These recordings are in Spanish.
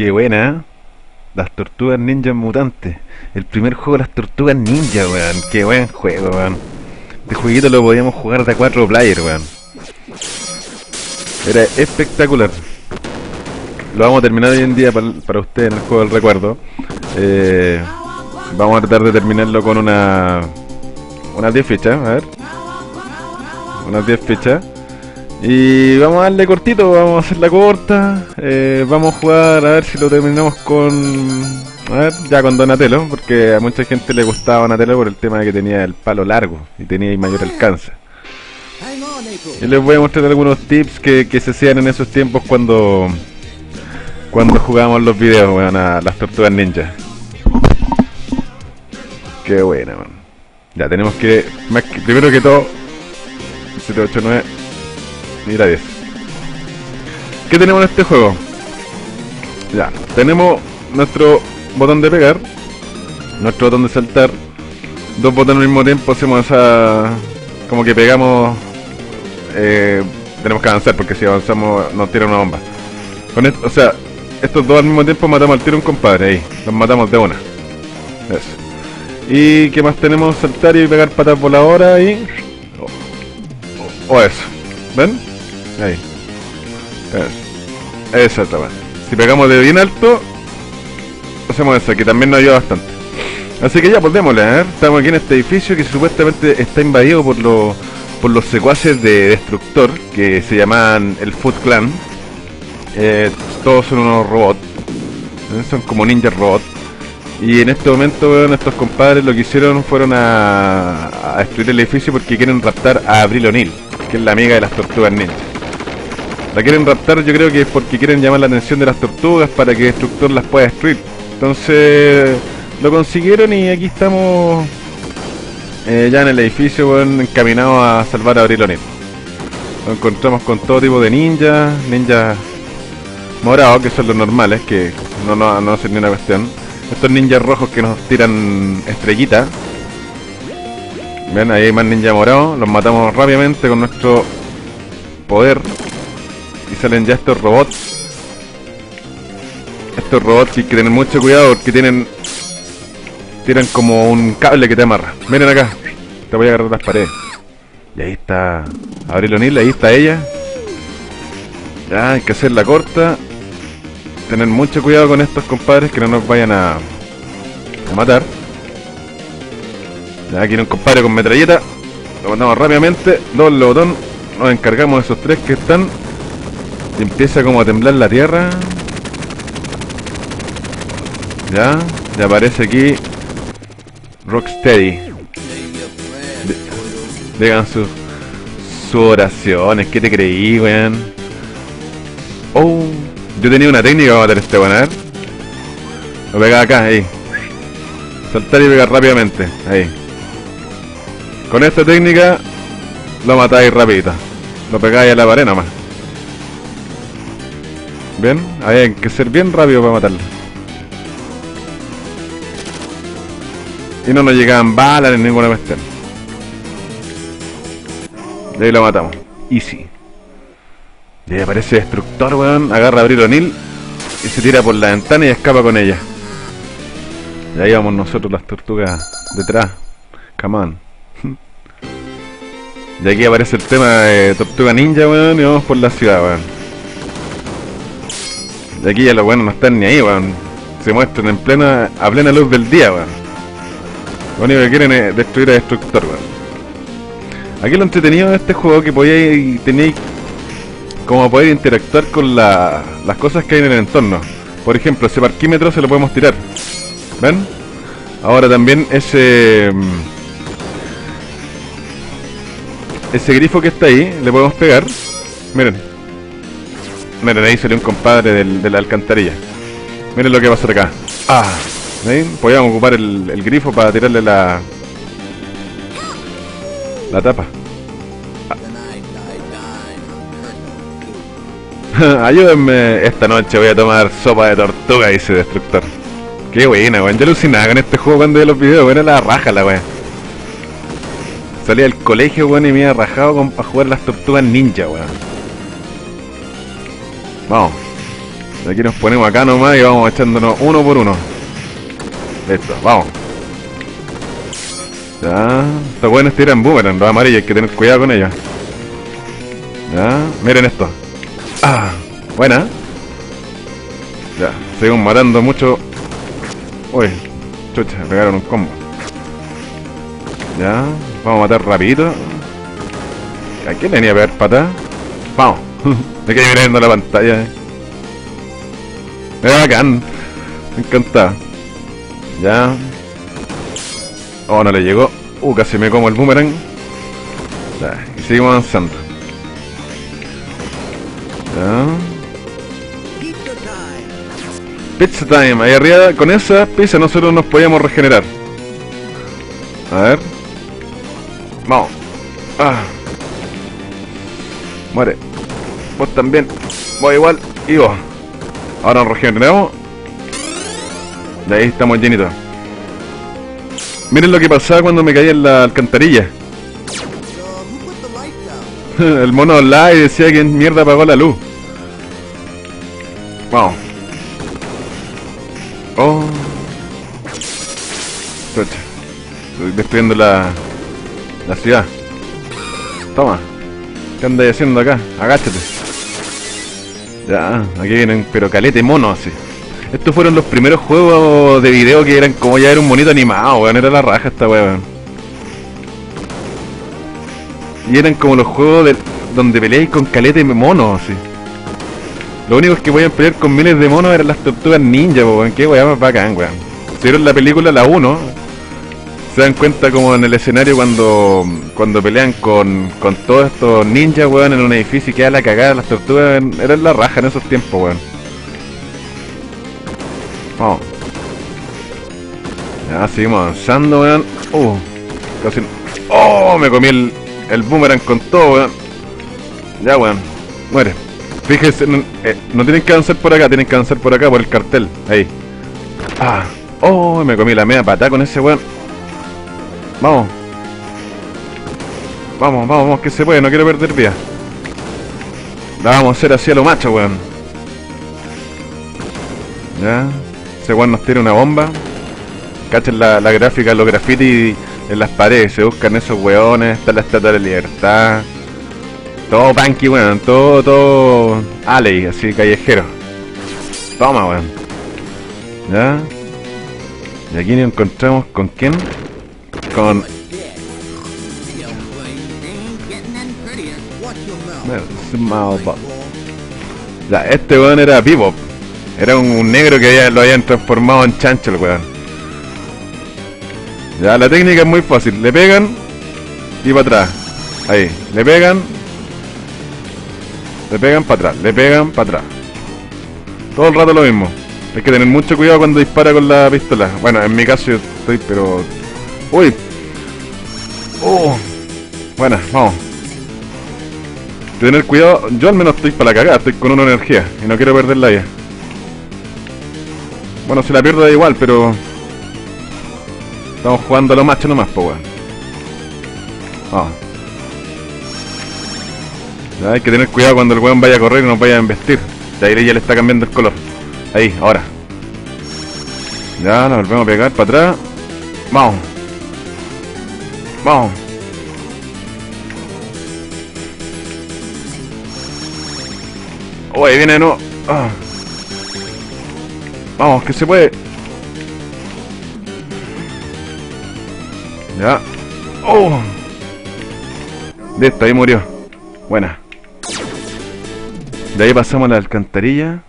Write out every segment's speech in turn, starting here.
Qué buena, ¿eh? Las tortugas ninja mutantes. El primer juego de las tortugas ninja, weón. Qué buen juego, weón. Este jueguito lo podíamos jugar de 4 player, weón. Era espectacular. Lo vamos a terminar hoy en día para, para usted en el juego del recuerdo. Eh, vamos a tratar de terminarlo con una... Unas 10 fichas, a ver. Unas 10 fichas. Y vamos a darle cortito, vamos a hacerla corta. Eh, vamos a jugar a ver si lo terminamos con. A ver, ya con Donatello, porque a mucha gente le gustaba Donatello por el tema de que tenía el palo largo y tenía mayor alcance. Y les voy a mostrar algunos tips que, que se hacían en esos tiempos cuando cuando jugábamos los videos, weón, a las tortugas ninja. Qué buena, weón. Ya tenemos que, que primero que todo, 7, 8, 9 y la 10. ¿Qué tenemos en este juego? Ya, tenemos nuestro botón de pegar, nuestro botón de saltar, dos botones al mismo tiempo, hacemos esa... como que pegamos... Eh, tenemos que avanzar porque si avanzamos nos tira una bomba. Con esto, o sea, estos dos al mismo tiempo matamos al tiro un compadre ahí, los matamos de una. Eso. Y qué más tenemos, saltar y pegar patas voladoras y... O, o eso. ¿Ven? Ahí. Eso. Exactamente. Si pegamos de bien alto, hacemos eso, que también nos ayuda bastante. Así que ya, pues démosle, ver. Estamos aquí en este edificio que supuestamente está invadido por los por los secuaces de Destructor, que se llaman el Foot Clan. Eh, todos son unos robots. ¿eh? Son como ninja robots. Y en este momento, weón, estos compadres lo que hicieron fueron a, destruir el edificio porque quieren raptar a Abril O'Neill, que es la amiga de las tortugas ninja. La quieren raptar yo creo que es porque quieren llamar la atención de las tortugas para que Destructor las pueda destruir. Entonces lo consiguieron y aquí estamos eh, ya en el edificio, weón, encaminados a salvar a Abril O'Neill. Nos encontramos con todo tipo de ninjas, ninjas morados, que son los normales, que no, no, no hacen ni una cuestión. Estos ninjas rojos que nos tiran estrellitas. Ven, ahí hay más ninjas morados. Los matamos rápidamente con nuestro poder. Y salen ya estos robots. Estos robots hay que tener mucho cuidado porque tienen... Tiran como un cable que te amarra. Miren acá. Te voy a agarrar las paredes. Y ahí está Abril O'Neill, ahí está ella. Ya, hay que hacerla corta tener mucho cuidado con estos compadres que no nos vayan a, a matar. Ya aquí un compadre con metralleta. Lo matamos rápidamente. Doble botón. Nos encargamos de esos tres que están. Y empieza como a temblar la tierra. Ya. Ya aparece aquí. Rocksteady. Digan sus sus oraciones. ¿Qué te creí, weón? Oh. Yo tenía una técnica para matar este weón, a ver. Lo pegaba acá, ahí. Saltar y pegar rápidamente, ahí. Con esta técnica lo matáis rapidito. Lo pegáis a la pared nomás. Ahí hay que ser bien rápido para matarlo. Y no nos llegaban balas ni ninguna cuestión. Y ahí lo matamos. Easy. Y ahí aparece Destructor, weón. Agarra a Abril O'Neill y se tira por la ventana y escapa con ella. Y ahí vamos nosotros, las tortugas, detrás. Come on. Y aquí aparece el tema de Tortuga Ninja, weón. Y vamos por la ciudad, weón. Aquí ya los weones no están ni ahí, weón. Se muestran en plena, a plena luz del día, weón. Lo único que quieren es destruir a Destructor, weón. Aquí lo entretenido de este juego que podíais, tenéis como poder interactuar con la- las cosas que hay en el entorno. Por ejemplo, ese parquímetro se lo podemos tirar. ¿Ven? Ahora también ese... mm, Ese grifo que está ahí, le podemos pegar. Miren. Miren, ahí salió un compadre del- de la alcantarilla. Miren lo que va a hacer acá. Ah, ¿ven? Podíamos ocupar el, el grifo para tirarle la... La tapa. Ayúdenme, esta noche voy a tomar sopa de tortuga, dice Destructor. Qué buena, weón. Yo alucinaba con este juego cuando veía los videos, weón, la raja la weón. Salía del colegio, weón, y me había rajado con, para jugar las tortugas ninja, weón. Vamos. Aquí nos ponemos acá nomás y vamos echándonos uno por uno. Listo, vamos. Ya, estos buenos tiran boomerang, los amarillos, hay que tener cuidado con ellos. Ya, miren esto. Ah, buena. Ya, seguimos matando mucho. Uy, chucha, pegaron un combo. Ya, vamos a matar rapidito. ¿A quién venía a pegar pata? Vamos. Me quedé mirando la pantalla. Es bacán. Me encanta. Ya. Oh, no le llegó. Uh, casi me como el boomerang. Ya, y seguimos avanzando. Ya. Pizza time. Ahí arriba, con esa pizza nosotros nos podíamos regenerar. A ver. También. Voy igual. Y vos. Ahora nos regeneramos. De ahí estamos llenitos. Miren lo que pasaba cuando me caí en la alcantarilla. El mono hablaba y decía que mierda apagó la luz. Vamos. Oh. Estoy destruyendo la, la ciudad. Toma. ¿Qué andas haciendo acá? Agáchate. Ya, aquí vienen, pero calete mono así. Estos fueron los primeros juegos de video que eran como ya era un monito animado, weón. Era la raja esta weón. Y eran como los juegos de, donde peleáis con calete monos así. Lo único es que a pelear con miles de monos eran las tortugas ninja, weón. Qué weón más bacán, weón. Si vieron la película la 1, se dan cuenta como en el escenario cuando cuando pelean con, con todos estos ninjas, weón, en un edificio y queda la cagada, las tortugas eran la raja en esos tiempos, weón. Vamos. Ya, seguimos avanzando, weón. Uh, casi... Oh, me comí el, el boomerang con todo, weón. Ya, weón. Muere. Fíjense, no, eh, no tienen que avanzar por acá, tienen que avanzar por acá, por el cartel. Ahí. Ah. Oh, me comí la media patada con ese weón. Vamos. Vamos, vamos, vamos, que se puede, no quiero perder vida. Vamos a hacer así a lo macho, weón. Ya. Ese weón nos tira una bomba. Cachen la, la gráfica, los grafitis en las paredes. Se buscan esos weones. Está la estatua de libertad. Todo punky, weón. Todo, todo. Alley, así callejero. Toma, weón. Ya. Y aquí nos encontramos con quién? Con Ya, este weón era Bebop. Era un, un negro que había- lo habían transformado en chancho el weón. Ya, la técnica es muy fácil. Le pegan y para atrás. Ahí. Le pegan. Le pegan para atrás. Le pegan para atrás. Todo el rato lo mismo. Hay que tener mucho cuidado cuando dispara con la pistola. Bueno, en mi caso yo estoy, pero... ¡Uy! ¡Oh! Bueno, vamos. Tener cuidado. Yo al menos estoy para la cagada. Estoy con una energía. Y no quiero perderla ya. Bueno, si la pierdo da igual, pero... Estamos jugando a lo macho nomás, po, weón. Vamos. Ya hay que tener cuidado cuando el weón vaya a correr y nos vaya a embestir. De ahí ya le está cambiando el color. Ahí, ahora. Ya, nos volvemos a pegar para atrás. Vamos. Vamos. Oh, ahí viene de nuevo. Ah. Vamos, que se puede. Ya. Oh. Listo, ahí murió. Buena. De ahí pasamos a la alcantarilla.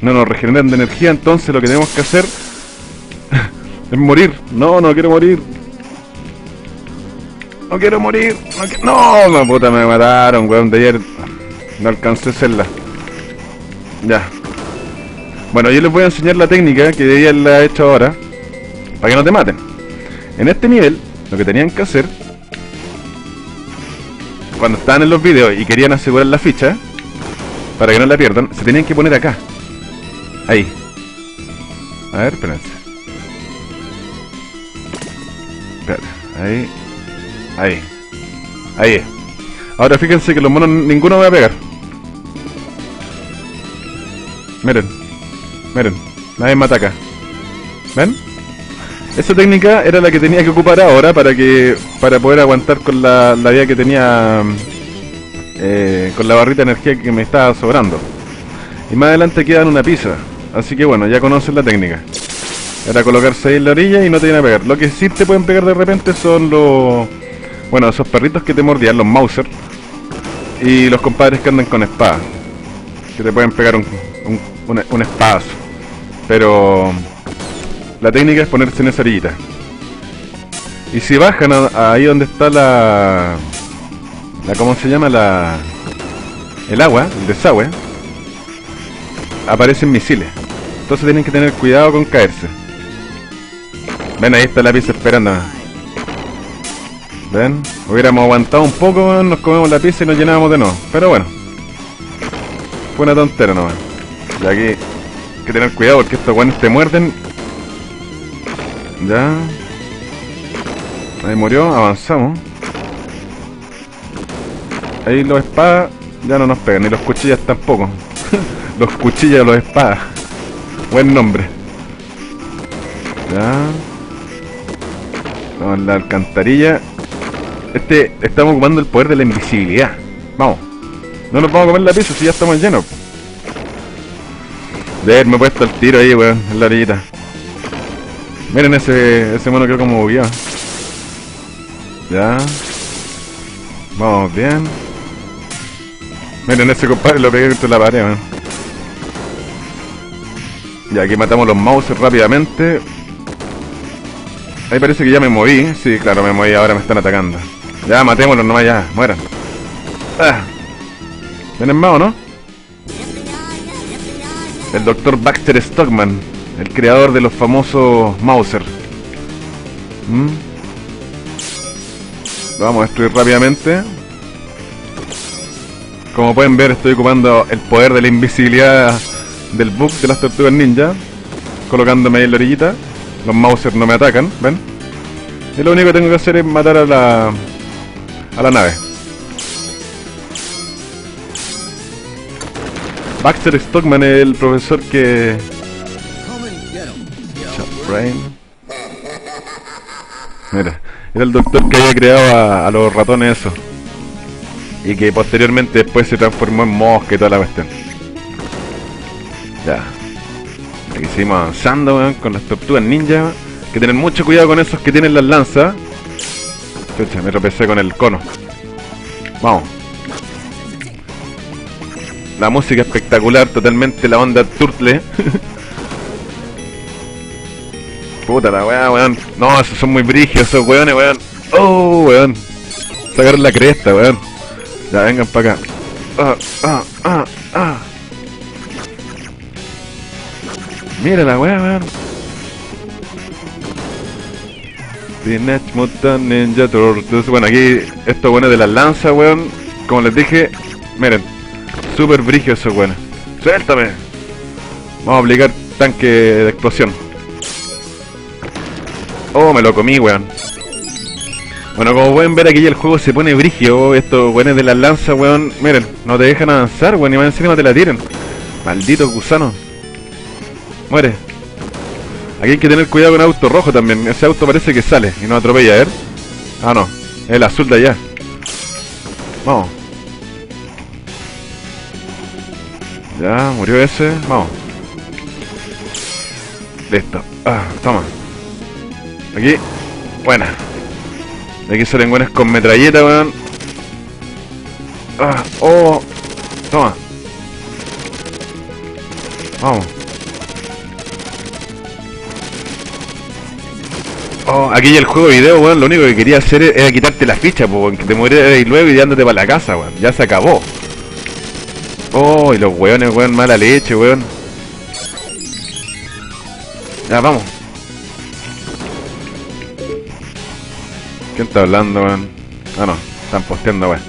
No nos regeneran de energía, entonces lo que tenemos que hacer es morir. No, no quiero morir. No quiero morir. No, qui- no, no, puta, me mataron, weón. De ayer no alcancé a hacerla. Ya. Bueno, yo les voy a enseñar la técnica que ella la ha hecho ahora. Para que no te maten. En este nivel, lo que tenían que hacer cuando estaban en los videos y querían asegurar la ficha para que no la pierdan, se tenían que poner acá. Ahí. A ver, espérense. Espérate. Ahí. Ahí. Ahí. Ahora fíjense que los monos ninguno va a pegar. Miren. Miren. Nadie me ataca. ¿Ven? Esa técnica era la que tenía que ocupar ahora para que para poder aguantar con la, la vida que tenía eh, con la barrita de energía que me estaba sobrando. Y más adelante quedan una pizza. Así que bueno, ya conocen la técnica. Era colocarse ahí en la orilla y no te vienen a pegar. Lo que sí te pueden pegar de repente son los... Bueno, esos perritos que te mordían, los Mauser. Y los compadres que andan con espada. Que te pueden pegar un, un, un, espadazo. Pero... La técnica es ponerse en esa orillita. Y si bajan ahí donde está la... la ¿Cómo se llama? La... El agua, el desagüe. Aparecen misiles. Entonces tienen que tener cuidado con caerse. Ven, ahí está la pizza esperando. Ven, hubiéramos aguantado un poco, nos comemos la pizza y nos llenábamos de nuevo. Pero bueno. Fue una tontera nomás. Y aquí hay que tener cuidado porque estos guanes te muerden. Ya. Ahí murió, avanzamos. Ahí los espadas ya no nos pegan, ni los cuchillas tampoco. los cuchillas, los espadas. Buen nombre. Ya. Vamos a la alcantarilla. Este, estamos ocupando el poder de la invisibilidad. Vamos. No nos vamos a comer la pizza si ya estamos llenos. De haberme puesto el tiro ahí, weón, en la orillita. Miren ese, ese mono creo como movió. Ya. Vamos bien. Miren ese compadre lo pegué contra la pared, weón. Ya, aquí matamos los mouses rápidamente. Ahí parece que ya me moví. Sí, claro, me moví, ahora me están atacando. Ya, matémoslos nomás, ya, mueran. Ah. ¿Vienen más o no? El doctor Baxter Stockman, el creador de los famosos Mauser. ¿Mm? Lo vamos a destruir rápidamente. Como pueden ver, estoy ocupando el poder de la invisibilidad del bug de las tortugas ninja. Colocándome ahí en la orillita. Los Mauser no me atacan, ¿ven? Y lo único que tengo que hacer es matar a la... a la nave. Baxter Stockman es el profesor que... Mira, era el doctor que había creado a, los ratones eso. Y que posteriormente después se transformó en mosca y toda la cuestión. Ya. Aquí seguimos avanzando, weón, con las tortugas ninja. Que tener mucho cuidado con esos que tienen las lanzas. Chucha, me tropecé con el cono. Vamos. La música espectacular, totalmente la onda turtle. Puta la weá, weón. No, esos son muy brígidos, esos weones, weón. Oh, weón. Sacaron la cresta, weón. Ya, vengan para acá. Ah, ah, ah, ah. Mira la weá, weón. Teenage Mutant Ninja Turtles. Bueno, aquí estos weones de las lanzas, weón. Como les dije, miren. Super brígido esos weones. ¡Suéltame! Vamos a aplicar tanque de explosión. Oh, me lo comí, weón. Bueno, como pueden ver aquí el juego se pone brigio. Estos weones de las lanzas, weón. Miren, no te dejan avanzar, weón. Y más encima te la tiran. Maldito gusano. Muere. Aquí hay que tener cuidado con el auto rojo también. Ese auto parece que sale y no atropella, a. Ah, no. El azul de allá. Vamos. Ya, murió ese. Vamos. Listo. Ah, toma. Aquí. Buena. De aquí salen buenas con metralleta, weón. Ah, oh. Toma. Vamos. Oh, aquí el juego de video, weón, lo único que quería hacer era quitarte la ficha, weón, que te murieras y luego y dándote para la casa, weón. Ya se acabó. Oh, y los weones, weón, mala leche, weón. Ya, vamos. ¿Quién está hablando, weón? Ah, no, están posteando, weón.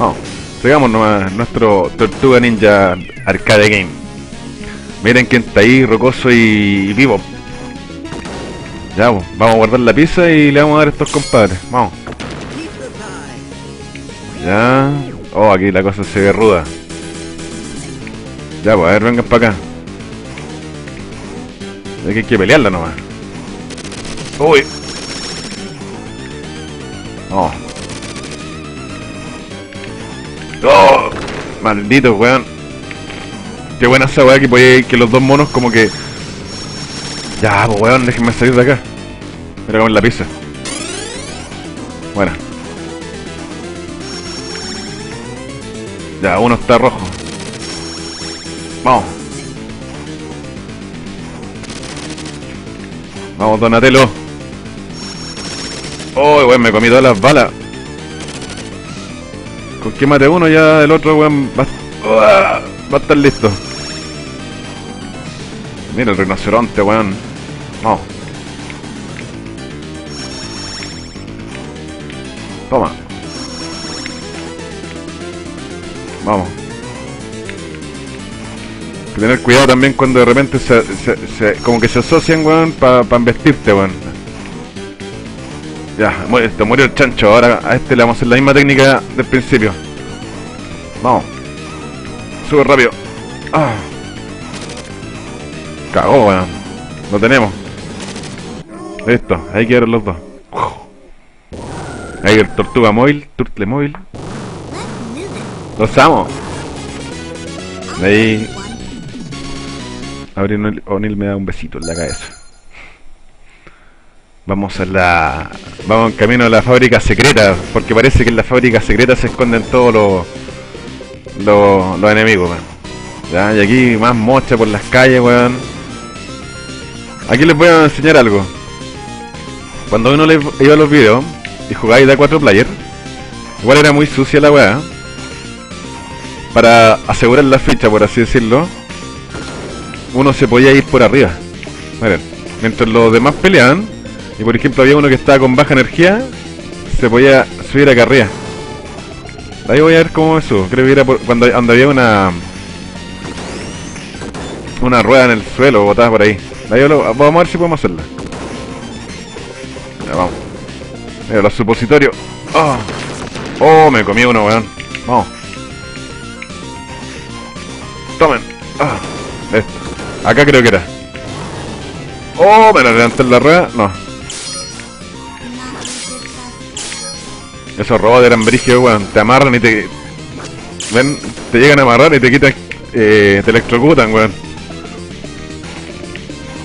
Vamos, sigamos nuestro Tortuga Ninja Arcade Game. Miren quién está ahí, rocoso y vivo. Ya, vamos a guardar la pizza y le vamos a dar a estos compadres. Vamos. Ya. Oh, aquí la cosa se ve ruda. Ya, pues, a ver, vengan para acá. Hay que pelearla nomás. Uy. Oh. Oh. Maldito, weón. Qué buena esa weá que podía que los dos monos como que. Ya, pues weón, déjenme salir de acá. Mira con la pizza. Bueno. Ya, uno está rojo. Vamos. Vamos, Donatello. Oh, weón, me comí todas las balas. Con que mate uno ya el otro, weón, va, va a estar listo. Mira el rinoceronte, weón. Toma. Vamos. Hay que tener cuidado también cuando de repente se, se- se- como que se asocian, weón, para investirte, weón. Ya, te murió el chancho. Ahora a este le vamos a hacer la misma técnica del principio. Vamos. Sube rápido. Ah. Cagó, weón. Lo tenemos. Listo, ahí quedaron los dos. Ahí el tortuga móvil, turtle móvil. Los amo. Ahí Abril O'Neill- me da un besito en la cabeza. Vamos a la. Vamos en camino a la fábrica secreta. Porque parece que en la fábrica secreta se esconden todos los. Los, los enemigos, weón. Ya, y aquí más mocha por las calles, weón. Aquí les voy a enseñar algo. Cuando uno le iba a los videos y jugáis de a 4 player, igual era muy sucia la weá. Para asegurar la ficha, por así decirlo, uno se podía ir por arriba. Miren, mientras los demás peleaban, y por ejemplo había uno que estaba con baja energía, se podía subir acá arriba. Ahí voy a ver cómo me subo. Creo que era por, cuando, cuando había una una rueda en el suelo botada por ahí. Ahí vamos a ver si podemos hacerla. Ya vamos. Mira, los supositorios. Oh, oh me comí uno, weón. Vamos. Tomen. Ah, esto. Acá creo que era. Oh, me la levanté en la rueda. No. Esos robots eran brígidos, weón. Te amarran y te. Ven, te llegan a amarrar y te quitan. Eh, te electrocutan, weón.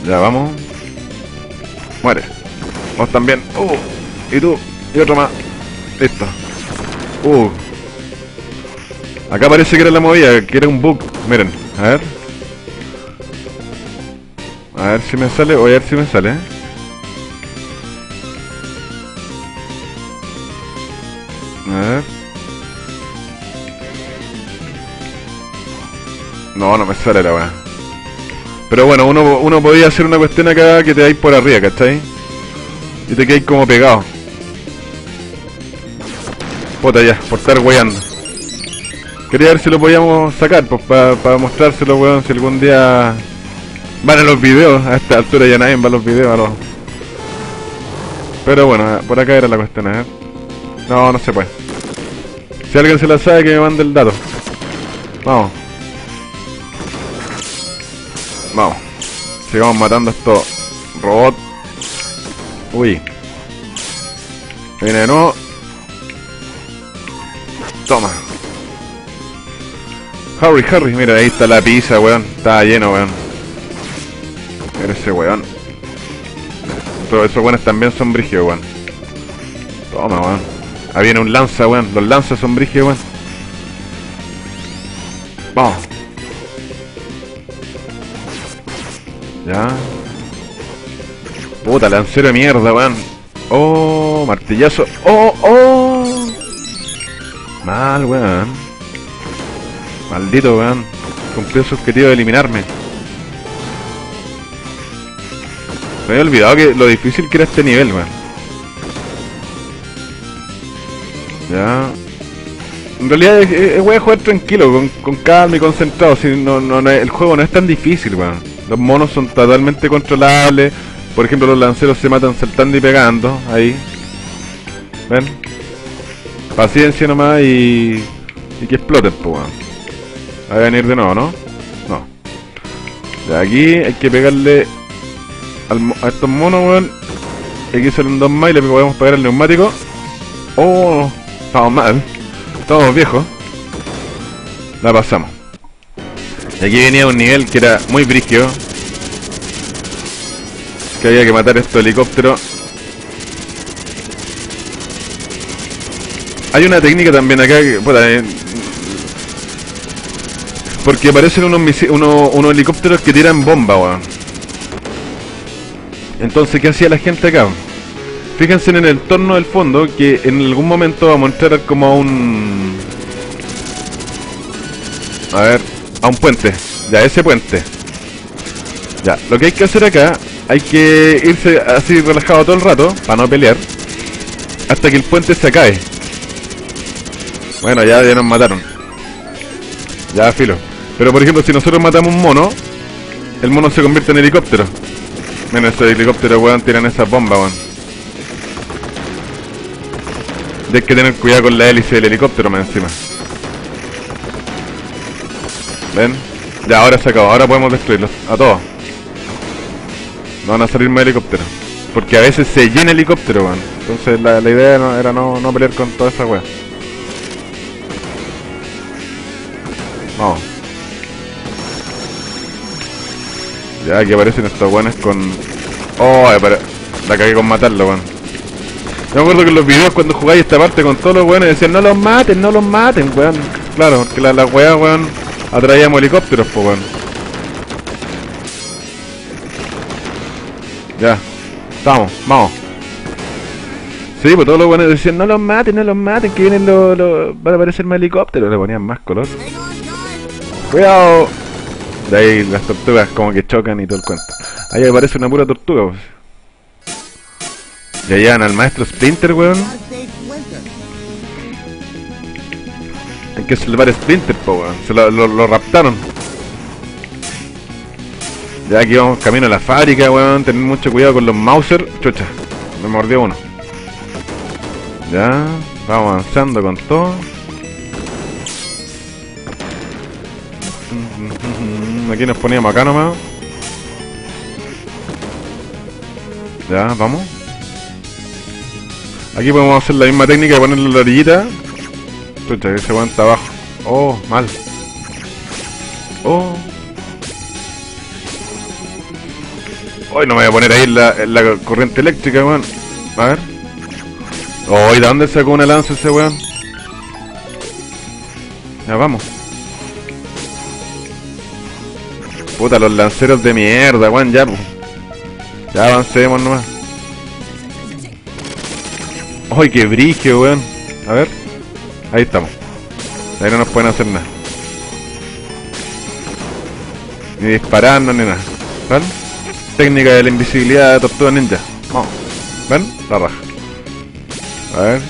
Ya vamos. Muere. Vos también. Uh. Y tú. Y otro más. Listo. Uh. Acá parece que era la movida, que era un bug. Miren, a ver. A ver si me sale, voy a ver si me sale. A ver. No, no me sale la weá. Pero bueno, uno, uno podía hacer una cuestión acá que te dais por arriba, ¿cachai? Y te quedáis como pegado. Puta ya, por estar weyando. Quería ver si lo podíamos sacar, pues para mostrárselo, weón, si algún día van a los videos. A esta altura ya nadie va a los videos, a los... Pero bueno, por acá era la cuestión, ver. No, no se puede. Si alguien se la sabe, que me mande el dato. Vamos. Vamos. Sigamos matando a estos robots. Uy. Viene de nuevo. Toma. Harry, Harry, mira, ahí está la pizza, weón. Está lleno, weón. Mira ese weón. Todos esos weones también son brígidos, weón. Toma, weón. Ahí viene un lanza, weón. Los lanzas son brígidos, weón. Vamos. Ya. Puta, lancero de mierda, weón. Oh, martillazo. Oh, oh. Mal, weón. Maldito, weón. Cumplió su objetivo de eliminarme. Me había olvidado que lo difícil que era este nivel, weón. Ya. En realidad es, voy a jugar tranquilo, con, calma y concentrado. Si no, no, no el juego no es tan difícil, weón. Los monos son totalmente controlables. Por ejemplo, los lanceros se matan saltando y pegando. Ahí. ¿Ven? Paciencia nomás y. y que exploten, pues, weón. Va a venir de nuevo, ¿no? No. De aquí hay que pegarle a estos monos, weón. Aquí salen dos más y le podemos pegar el neumático. Oh, estamos mal. Estamos viejos. La pasamos. Y aquí venía un nivel que era muy brígido. Que había que matar estos helicópteros. Hay una técnica también acá que, eh, porque aparecen unos, unos, unos helicópteros que tiran bomba, weón. Entonces, ¿qué hacía la gente acá? Fíjense en el entorno del fondo que en algún momento vamos a entrar como a un... A ver, a un puente. Ya, ese puente. Ya, lo que hay que hacer acá, hay que irse así relajado todo el rato, para no pelear, hasta que el puente se cae. Bueno, ya, ya nos mataron. Ya, filo. Pero por ejemplo, si nosotros matamos un mono, el mono se convierte en helicóptero. Mira, estos helicópteros, weón, tiran esas bombas, weón. Y que tener cuidado con la hélice del helicóptero más encima. ¿Ven? Ya, ahora se acabó, ahora podemos destruirlos. A todos. No van a salir más helicópteros. Porque a veces se llena el helicóptero, weón. Entonces la, la idea era no, no pelear con toda esa weá. Ya aquí aparecen estos weones con. Oh, para... la cagué con matarlo, weón. Yo me acuerdo que en los videos cuando jugáis esta parte con todos los weones decían no los maten, no los maten, weón. Claro, porque la, la weá, weón, atraíamos helicópteros, po weón. Ya, estamos, vamos. Sí, pues todos los weones decían no los maten, no los maten, que vienen los. los... van a aparecer más helicópteros, le ponían más color. Cuidado. De ahí las tortugas como que chocan y todo el cuento. Ahí aparece una pura tortuga, pues. Ya llegan al maestro Splinter, weón. Hay que salvar a Splinter, po, weón. Se lo, lo- lo raptaron. Ya aquí vamos camino a la fábrica, weón. Tener mucho cuidado con los Mauser. Chucha, me mordió uno. Ya, vamos avanzando con todo. Aquí nos poníamos acá nomás. Ya, vamos. Aquí podemos hacer la misma técnica de ponerle la orillita. Chucha, ese está abajo. Oh, mal. Oh. Hoy no me voy a poner ahí la, la corriente eléctrica, weón. A ver. Oh, ¿y de dónde sacó una lanza ese weón? Ya vamos. Puta, los lanceros de mierda, weón, ya. Ya avancemos nomás. ¡Ay, qué brillo, weón! A ver. Ahí estamos. Ahí no nos pueden hacer nada. Ni dispararnos ni nada. ¿Ven? Técnica de la invisibilidad de Tortuga Ninja. Vamos. ¿Ven? La raja. A ver.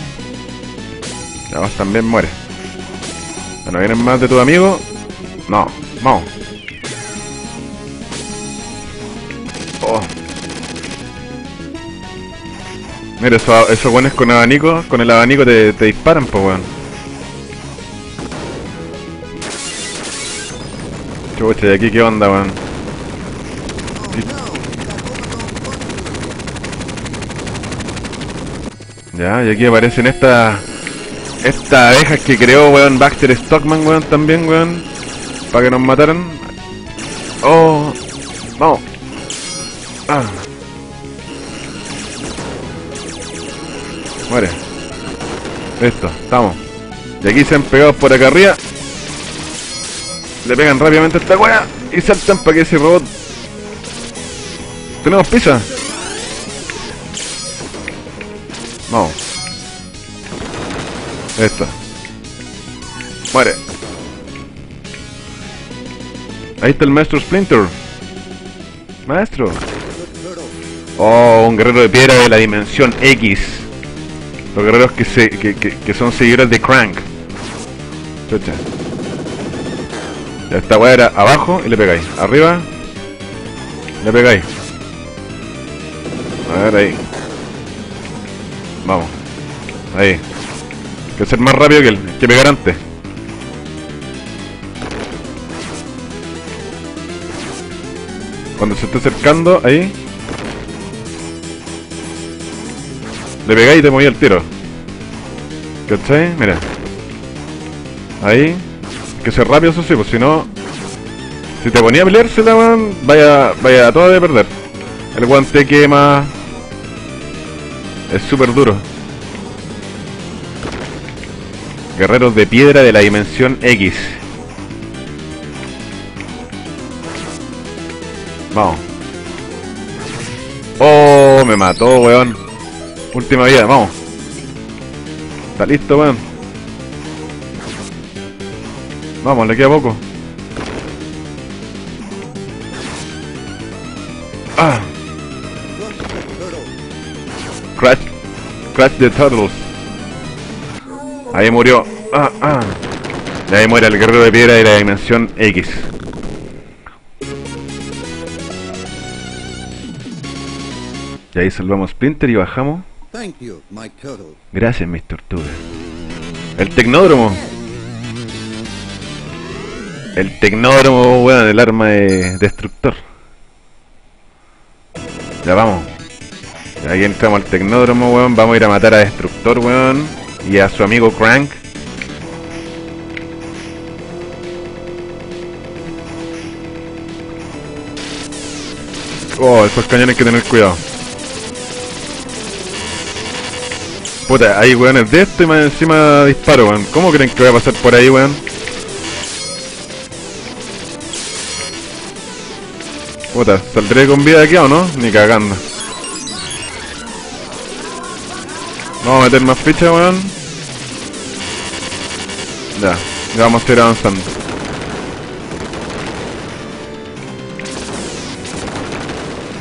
Ya vos también muere. Bueno, ¿vienen más de tu amigo? No. Vamos. Mira, eso- esos buenos con abanico, con el abanico te, te disparan, pues weón. Chucha, ¿y aquí qué onda, weón? Ya, y aquí aparecen estas... Estas abejas que creó, weón, Baxter Stockman, weón, también, weón. Para que nos mataran. Oh, vamos. Ah. Listo, estamos. Y aquí se han pegado por acá arriba. Le pegan rápidamente a esta weá y saltan para que ese robot. ¿Tenemos pizza? Vamos. Esto. Muere. Ahí está el maestro Splinter. Maestro. Oh, un guerrero de piedra de la dimensión X. Los guerreros que, se, que, que, son seguidores de Crank. Chucha. Ya esta weá era abajo y le pegáis. Arriba. Le pegáis. A ver ahí. Vamos. Ahí. Hay que ser más rápido que él. Que pegar antes. Cuando se esté acercando, ahí. Le pegáis y te moví el tiro. ¿Cachai? Mira. Ahí. Que ser rápido, eso sí, pues si no. Si te ponía a peleársela, weón, vaya, vaya toda de perder. El guante quema. Es súper duro. Guerreros de piedra de la dimensión X. Vamos. Oh, me mató, weón. Última vida, vamos. Está listo, weón. Vamos, le queda poco. Ah. Crash. Crash the Turtles. Ahí murió. Ah, ah. Y ahí muere el guerrero de piedra de la dimensión X. Y ahí salvamos Splinter y bajamos. Gracias, mis tortugas. El tecnódromo. El tecnódromo, weón, el arma de destructor. Ya vamos. Aquí entramos al tecnódromo, weón. Vamos a ir a matar a Destructor, weón. Y a su amigo Crank. Oh, esos cañones hay que tener cuidado. Puta, hay weones de esto y más encima disparo, weón. ¿Cómo creen que voy a pasar por ahí, weón? Puta, ¿saldré con vida de aquí o no? Ni cagando. Vamos a meter más fichas, weón. Ya, ya vamos a ir avanzando.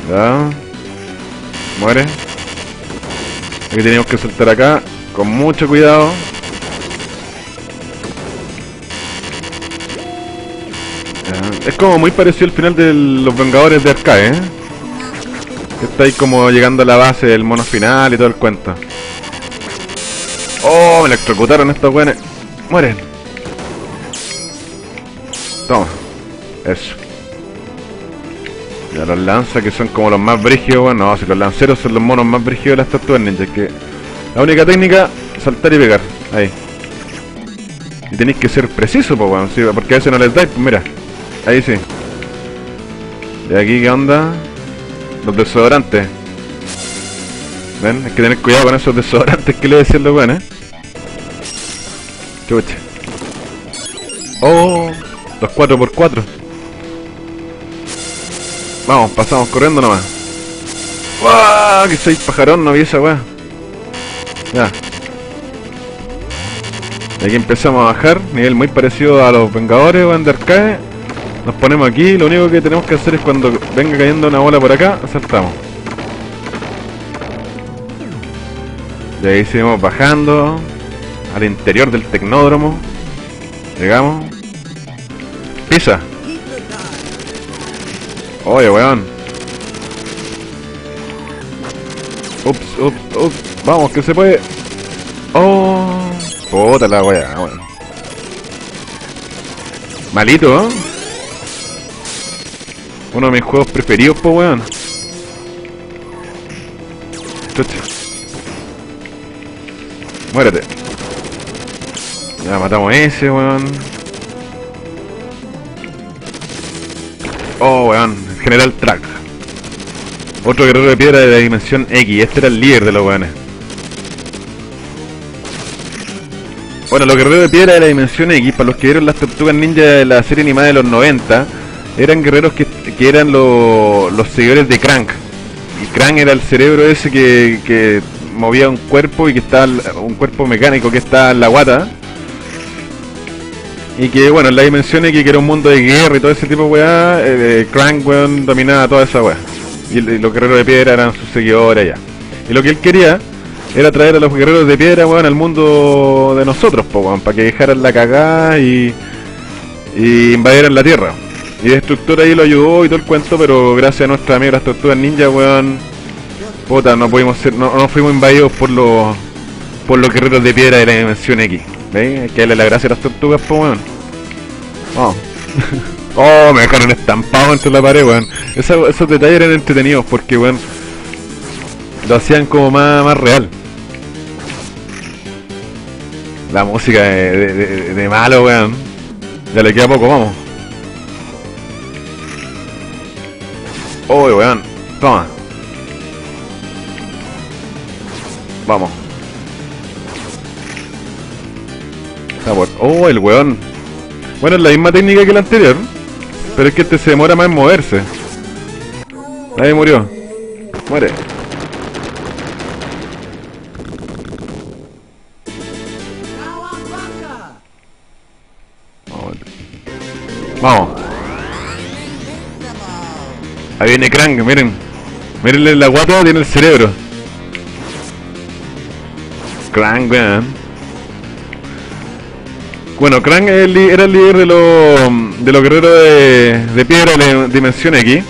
Ya. Muere. Aquí tenemos que saltar acá con mucho cuidado. Es como muy parecido al final de los Vengadores de Arcade, ¿eh? Está ahí como llegando a la base del mono final y todo el cuento. Oh, me electrocutaron estos weones. Mueren. Toma. Eso. Ya los lanzas que son como los más brígidos, bueno, no, si los lanceros son los monos más brígidos de las tortugas ninja, que la única técnica, saltar y pegar, ahí. Y tenéis que ser preciso, pues, weón, sí, porque a veces no les dais, pues mira, ahí sí. ¿Y aquí qué onda? Los desodorantes. ¿Ven? Hay que tener cuidado con esos desodorantes que le decían los weones. Chucha. Oh, los 4x4. Vamos, pasamos corriendo nomás. ¡Wow! Que soy pajarón, no vi esa weá. Ya. Y aquí empezamos a bajar, nivel muy parecido a los Vengadores o Undercae. Nos ponemos aquí, lo único que tenemos que hacer es cuando venga cayendo una bola por acá, saltamos. Y ahí seguimos bajando al interior del tecnódromo. Llegamos. Pisa. Oye, weón. Ups, ups, ups. Vamos, que se puede. Oh. Puta la weá, weón. Malito, ¿eh? Uno de mis juegos preferidos, po weón. Chucha. Muérete. Ya matamos a ese, weón. Oh, weón. General Track. Otro guerrero de piedra de la dimensión X. Este era el líder de los weones. Bueno, los guerreros de piedra de la dimensión X, para los que vieron las tortugas ninja de la serie animada de los 90, eran guerreros que, que eran lo- los seguidores de Crank. Y Crank era el cerebro ese que, que movía un cuerpo y que estaba un cuerpo mecánico que está en la guata. Y que bueno, en la dimensión X que era un mundo de guerra y todo ese tipo de weá, eh, Crank weón dominaba toda esa weá. Y, los guerreros de piedra eran sus seguidores ya. Y lo que él quería era traer a los guerreros de piedra weón al mundo de nosotros, po, weón, para que dejaran la cagada y, y invadieran la tierra. Y Destructor ahí lo ayudó y todo el cuento, pero gracias a nuestros amigos las tortugas ninja, weón, puta, no pudimos ser, no, no fuimos invadidos por los por los guerreros de piedra de la dimensión X. ¿Veis? Que darle la gracia a las tortugas, po weón. Oh. oh, me dejaron estampado entre la pared, weón. Esa- esos detalles eran entretenidos porque, weón, lo hacían como más, más real. La música de, malo, weón. Ya le queda poco, vamos. Uy, weón. Toma. Vamos. Por- Oh, el weón. Bueno, es la misma técnica que la anterior. Pero es que este se demora más en moverse. Ahí murió. Muere. Vamos. Ahí viene Krang, miren. Mirenle la guata, tiene el cerebro. Krang, weón. Bueno, Krang era el líder de los de los guerreros de, de piedra de la dimensión X.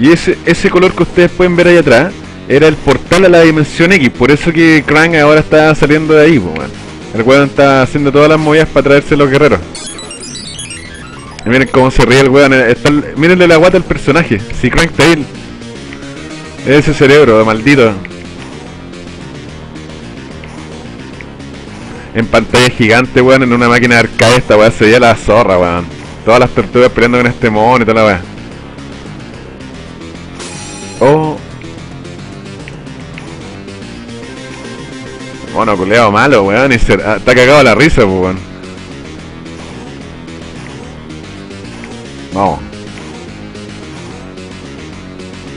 Y ese, ese color que ustedes pueden ver ahí atrás era el portal a la dimensión X. Por eso que Krang ahora está saliendo de ahí, pues, weón. El está haciendo todas las movidas para traerse los guerreros. Y miren cómo se ríe el weón. eh, Está mírenle la guata al personaje. Si Crank Tail. Ese cerebro, maldito. En pantalla gigante, weón, en una máquina de arcade esta weá se veía la zorra, weón. Todas las tortugas peleando con este mono y toda la weá. Oh. Mono culeado malo, weón, y se, ah, está cagado la risa, pues, weón. Vamos.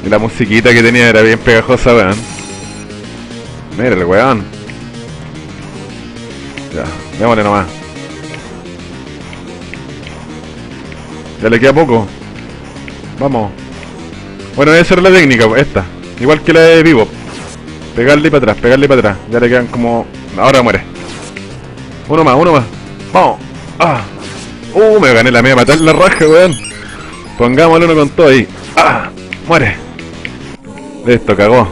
Y la musiquita que tenía era bien pegajosa, weón. Mira el weón. Ya, démosle nomás. Ya le queda poco. Vamos. Bueno, esa era la técnica, pues, esta. Igual que la de vivo. Pegarle para atrás, pegarle para atrás. Ya le quedan como... Ahora muere. Uno más, uno más. Vamos. Ah. Uh, me gané la media matar la raja, weón. Pongámosle uno con todo ahí. Ah. Muere. Listo, cagó.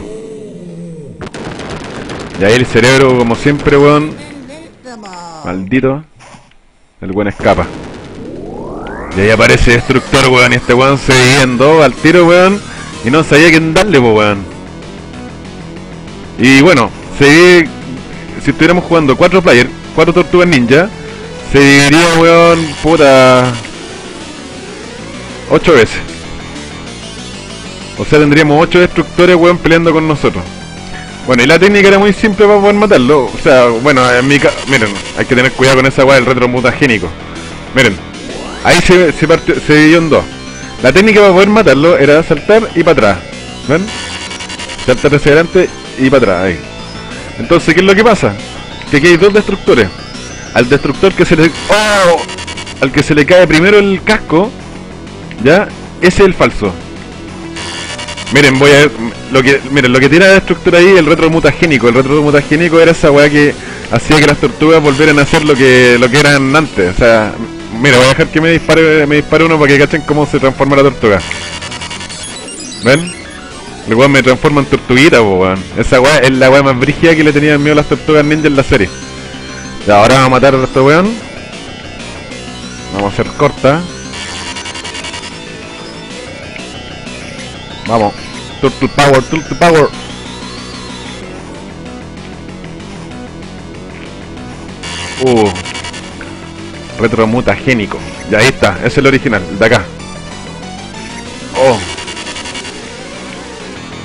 Y ahí el cerebro, como siempre, weón. Maldito. El buen escapa. Y ahí aparece Destructor, weón. Y este weón se veía en dos al tiro, weón. Y no sabía quién darle, po, weón. Y bueno, se Si estuviéramos jugando cuatro players, cuatro tortugas ninja, se dividiría, weón, puta. Ocho veces. O sea, tendríamos ocho destructores, weón, peleando con nosotros. Bueno, y la técnica era muy simple para poder matarlo. O sea, bueno, en mi caso, miren, hay que tener cuidado con esa weá del retromutagénico. Miren, ahí se, se, partió- se dividió en dos. La técnica para poder matarlo era saltar y para atrás. ¿Ven? Saltar hacia adelante y para atrás, ahí. Entonces, ¿qué es lo que pasa? Que aquí hay dos destructores. Al destructor que se le... ¡Oh! Al que se le cae primero el casco, ¿ya? Ese es el falso. Miren, voy a ver, lo que, miren, lo que tira de destructor ahí, el retromutagénico. El retromutagénico era esa weá que hacía que las tortugas volvieran a ser lo que, lo que eran antes. O sea, mira, voy a dejar que me dispare, me dispare uno para que cachen cómo se transforma la tortuga. ¿Ven? El weón me transforma en tortuguita, weón. Esa weá es la weá más brígida que le tenían miedo las tortugas ninja en la serie. Y ahora vamos a matar a este weón. Vamos a hacer corta. Vamos. Turtle Power, Turtle Power. Uh. Retromutagénico. Y ahí está, es el original, el de acá. Oh.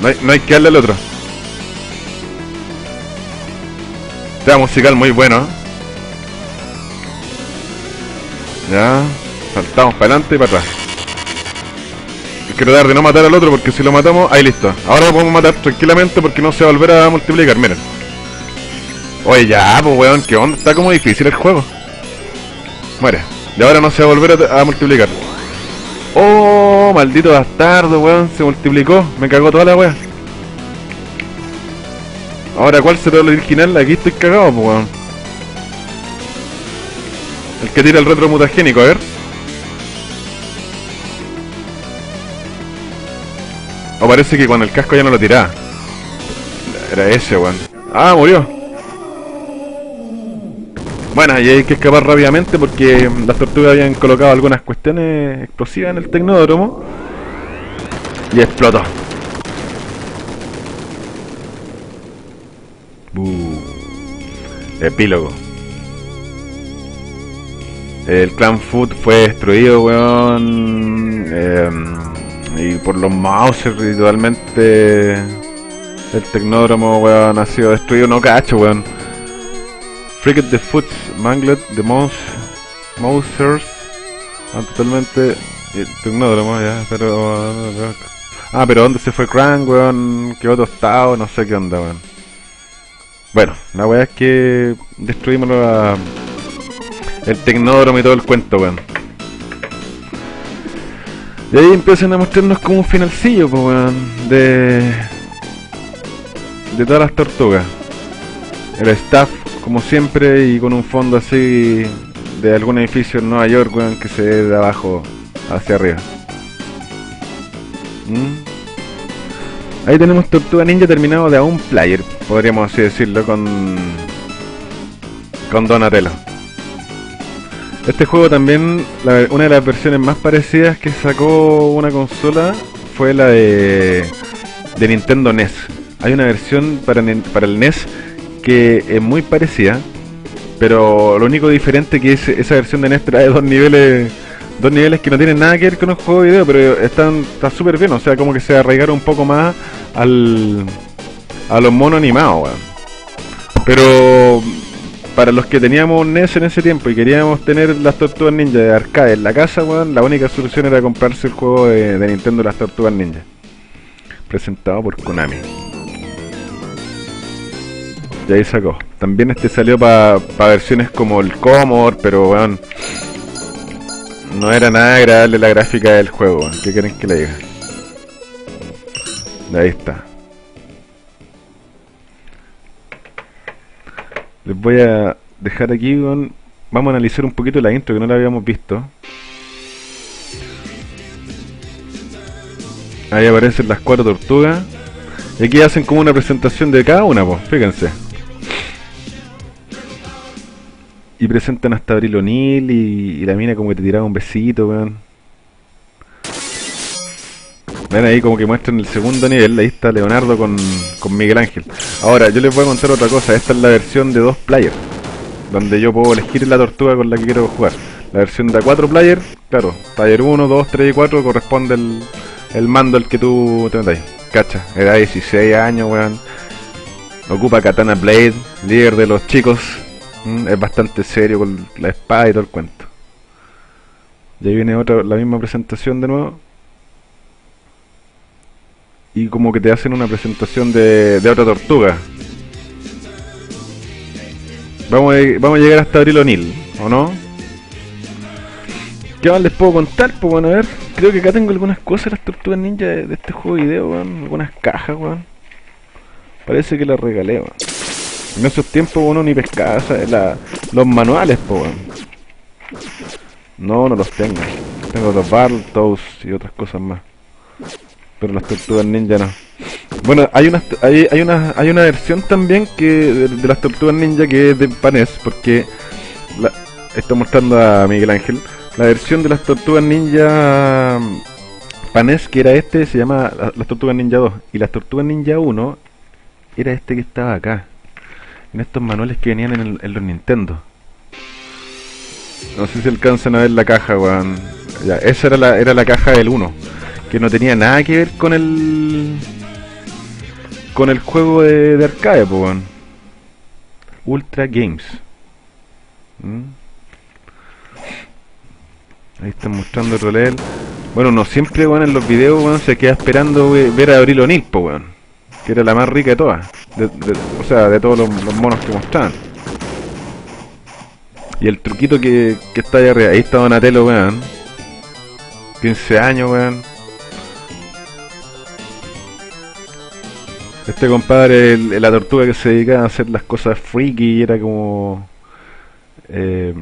No hay, no hay que darle al otro. Tema musical muy bueno. Ya. Saltamos para adelante y para atrás. Quiero dar de no matar al otro porque si lo matamos, ahí listo. Ahora lo podemos matar tranquilamente porque no se va a volver a multiplicar, miren. Oye, ya, pues weón, ¿qué onda? Está como difícil el juego. Muere. Y ahora no se va a volver a, multiplicar. Oh, maldito bastardo, weón, se multiplicó. Me cagó toda la wea. Ahora, ¿cuál será el original? Aquí estoy cagado, pues weón. El que tira el retro mutagénico, a ver. O parece que con el casco ya no lo tiraba. Era ese, weón. Ah, murió. Bueno, y hay que escapar rápidamente porque las tortugas habían colocado algunas cuestiones explosivas en el tecnódromo. Y explotó. Buh. Epílogo. El Clan Food fue destruido, weón. eh, y por los Mauser y totalmente el Tecnódromo, weón, ha sido destruido. No cacho, weón. Frigate the Foots, Manglet, the Mouse, Mousers. Ah, totalmente el Tecnódromo, ya, pero... Ah, pero ¿dónde se fue Crank, weón? Quedó tostado, no sé qué onda, weón. Bueno, la weá es que destruimos la, el tecnódromo y todo el cuento, weón. Y ahí empiezan a mostrarnos como un finalcillo, pues, de, de todas las tortugas. El staff, como siempre, y con un fondo así de algún edificio en Nueva York, weón, que se ve de abajo hacia arriba. ¿Mm? Ahí tenemos Tortuga Ninja terminado de a un player, podríamos así decirlo, con, con Donatello. Este juego también, una de las versiones más parecidas que sacó una consola fue la de, de Nintendo NES. Hay una versión para, para el NES que es muy parecida, pero lo único diferente que es esa versión de NES trae dos niveles dos niveles que no tienen nada que ver con el juego de video, pero están está súper bien, o sea, como que se arraigaron un poco más al a los monos animados, weón. Pero para los que teníamos NES en ese tiempo y queríamos tener las Tortugas Ninja de arcade en la casa, weón, la única solución era comprarse el juego de, Nintendo Las Tortugas Ninja. Presentado por Konami. Y ahí sacó. También este salió para versiones como el Commodore, pero weón. No era nada agradable la gráfica del juego. ¿qué quieren que le diga? Ahí está. Les voy a dejar aquí, weón. Vamos a analizar un poquito la intro que no la habíamos visto. Ahí aparecen las cuatro tortugas. Y aquí hacen como una presentación de cada una, pues, fíjense. Y presentan hasta Abril O'Neill y, y la mina como que te tiraba un besito, weón. Ven ahí como que muestran el segundo nivel, ahí está Leonardo con, con Miguel Ángel. Ahora, yo les voy a contar otra cosa, esta es la versión de dos players, donde yo puedo elegir la tortuga con la que quiero jugar. La versión de a cuatro players, claro, player 1, 2, 3 y 4 corresponde el, el mando al que tú te metas. Cacha, edad 16 años, weón. Ocupa Katana Blade, líder de los chicos. Mm, Es bastante serio con la espada y todo el cuento. Y ahí viene otra, la misma presentación de nuevo. Y como que te hacen una presentación de, de otra tortuga. Vamos a, vamos a llegar hasta Abril O'Neill, ¿o no? ¿Qué más les puedo contar? Pues bueno, a ver, creo que acá tengo algunas cosas de las tortugas ninja de, este juego de video, weón. Algunas cajas, weón. Parece que las regalé, weón. En esos tiempos uno ni pescaba ¿sabes? Los manuales, po, weón. No, no los tengo. Tengo los Battletoads y otras cosas más. Pero las tortugas ninja no. Bueno, hay una, hay, hay una, hay una versión también que de, las tortugas ninja que es de Panes, porque la, está mostrando a Miguel Ángel. La versión de las tortugas ninja mm, Panes, que era este, se llama la- las tortugas ninja 2. Y las tortugas ninja 1 era este que estaba acá. En estos manuales que venían en, los Nintendo. No sé si alcanzan a ver la caja, weón. Esa era la, era la caja del 1. Que no tenía nada que ver con el. Con el juego de, de arcade, weón. Ultra Games. ¿Mm? Ahí están mostrando el rolel. Bueno, no siempre, weón, en los videos, weón, se queda esperando ver a Abril O'Neill, po, weón. Que era la más rica de todas. O sea, de todos los, monos que mostraban. Y el truquito que, que está ahí arriba. Ahí está Donatello, weón. 15 años, weón. Este compadre, la tortuga que se dedicaba a hacer las cosas freaky era como... eh,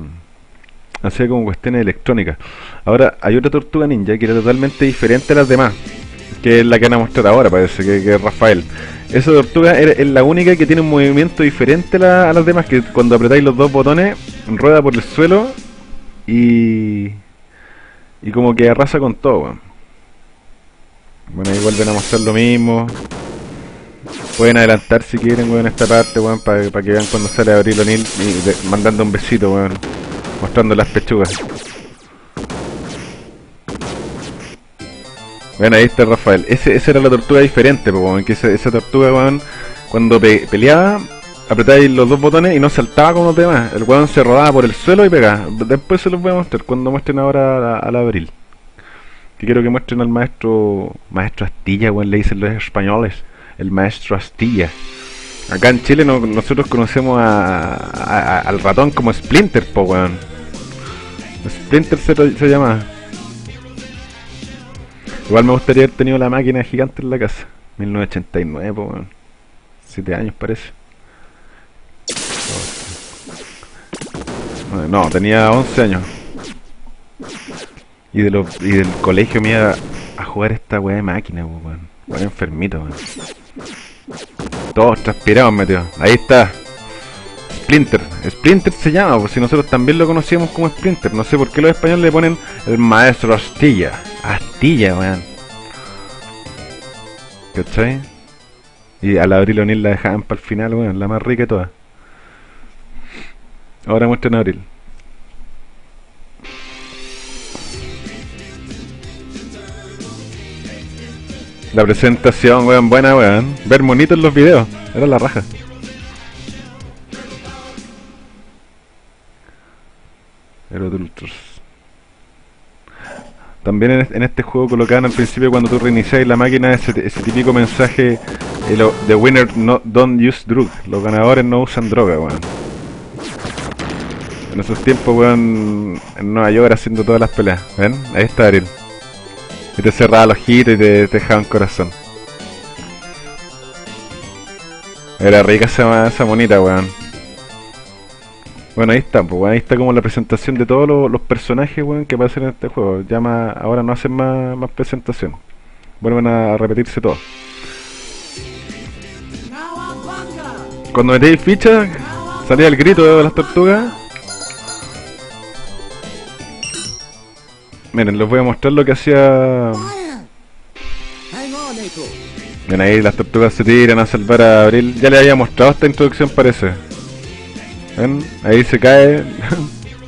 hacía como cuestiones electrónicas. Ahora, hay otra tortuga ninja que era totalmente diferente a las demás. Que es la que van a mostrar ahora, parece, que, es Rafael. Esa tortuga es la única que tiene un movimiento diferente a, la- a las demás, que cuando apretáis los dos botones, rueda por el suelo y... Y como que arrasa con todo, weón. Bueno, ahí vuelven a mostrar lo mismo. Pueden adelantar si quieren, weón, esta parte, weón, para que vean cuando sale Abril O'Neill y mandando un besito, weón. Mostrando las pechugas. Bueno, ahí está Rafael. Ese, esa era la tortuga diferente, weón, que esa, esa tortuga, cuando pe- peleaba, apretáis los dos botones y no saltaba como los demás. El weón se rodaba por el suelo y pegaba. Después se los voy a mostrar cuando muestren ahora a la- abril. Que quiero que muestren al maestro. Maestro Astilla, weón, le dicen los españoles. El maestro Astilla. Acá en Chile no- nosotros conocemos a, al ratón como Splinter, po weón. Splinter se, se llama. Igual me gustaría haber tenido la máquina gigante en la casa. 1989, po weón. 7 años parece. No, tenía 11 años. Y, de los, y del colegio me iba a jugar esta weá de máquina, weón. Weón enfermito, weón. Todos transpirados, metido. Ahí está. Splinter. Splinter se llama, pues si nosotros también lo conocíamos como Splinter. No sé por qué los españoles le ponen el maestro Astilla. Astilla, weón. ¿Cachai? Y a la Abril O'Neill la dejaban para el final, weón. La más rica de todas. Ahora muestran a Abril. La presentación, weón, buena, weón. Ver monitos en los videos. Era la raja. También en, este juego colocaban al principio cuando tú reiniciáis la máquina ese, ese típico mensaje eh, The winner no, don't use drug. Los ganadores no usan droga, weón. En esos tiempos, weón, en Nueva York haciendo todas las peleas. ¿Ven? Ahí está Ariel. Y te cerraba los ojitos y te, dejaba un corazón. Era rica esa, esa monita, weón. Bueno, ahí está, pues, weón, ahí está como la presentación de todos los, los personajes, weón, que aparecen en este juego. Ya más- ahora no hacen más, más presentación. Vuelven a repetirse todo. Cuando metéis ficha, salía el grito de las tortugas. Miren, les voy a mostrar lo que hacía. Ven ahí, las tortugas se tiran a salvar a Abril. Ya le había mostrado esta introducción, parece. Ven, ahí se cae.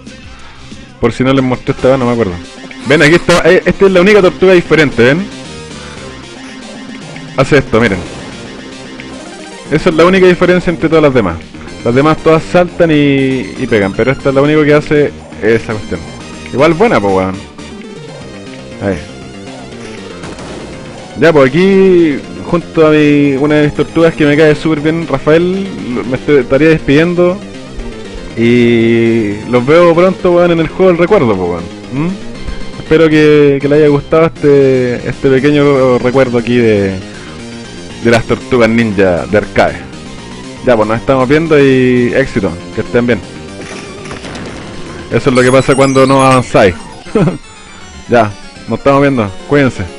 Por si no les mostré esta vez, no me acuerdo. Ven, aquí está. eh, Esta es la única tortuga diferente, ¿ven? Hace esto, miren. Esa es la única diferencia entre todas las demás. Las demás todas saltan y, y pegan, pero esta es la única que hace esa cuestión. Igual buena, pues, weón. Ahí. Ya, pues aquí, junto a mi, una de mis tortugas que me cae súper bien, Rafael, me estaría despidiendo. Y los veo pronto, weón, en el juego del recuerdo, pues, weón. ¿Mm? Espero que, que le haya gustado este, este pequeño recuerdo aquí de, de las tortugas ninja de arcade. Ya, pues nos estamos viendo y éxito, que estén bien. Eso es lo que pasa cuando no avanzáis. ya, nos estamos viendo, cuídense.